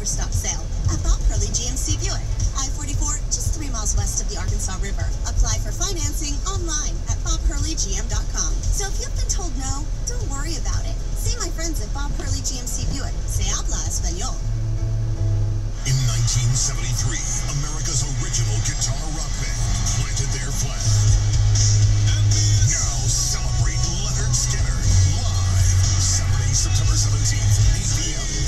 rubber sale at Bob Curley GMC Buick. I-44, just three miles west of the Arkansas River. Apply for financing online at bobcurleygm.com. So if you've been told no, don't worry about it. See my friends at Bob Curley GMC Buick. Se habla español. In 1973, America's original guitar rock band planted their flag. Now celebrate Lynyrd Skynyrd live, Saturday, September 17th, 8 p.m.